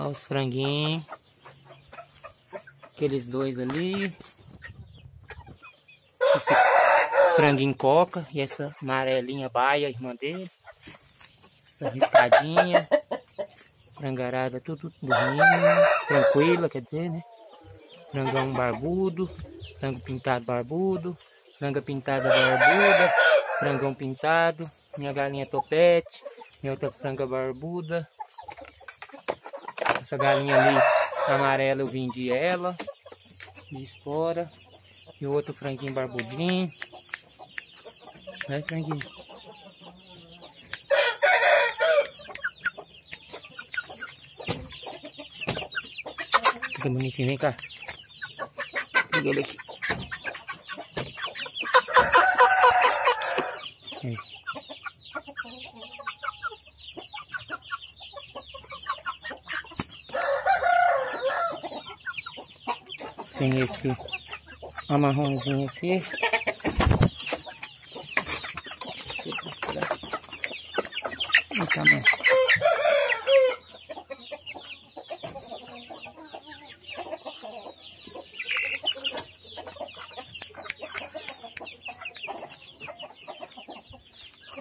Olha os franguinhos. Aqueles dois ali. Esse franguinho coca e essa amarelinha baia, irmã dele. Essa riscadinha. Frangarada tudo dormindo. Tranquila, quer dizer, né? Frangão barbudo. Frango pintado barbudo. Franga pintada barbuda. Frangão pintado. Minha galinha topete. Minha outra franga barbuda. Essa galinha ali amarela eu vendi ela. De espora. E outro franguinho barbudinho. Vai, franguinho. Fica bonitinho, vem cá. Pega ele aqui. Aí. Tem esse amarrãozinho aqui. Mostrar. O tamanho.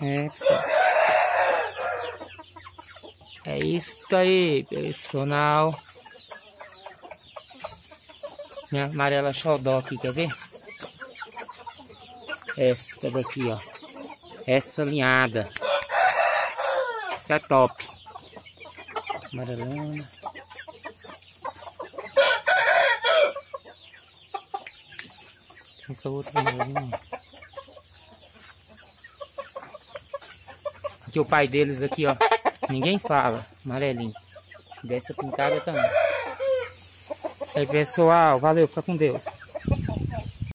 É, pessoal. É isso aí, pessoal. Minha amarela xodó aqui, quer ver? Esta daqui, ó. Essa linhada. Essa é top. Amarelona. Essa outra amarelinha. Aqui o pai deles aqui, ó. Ninguém fala. Amarelinho. Dessa pintada também. Isso aí, pessoal. Valeu. Fica com Deus.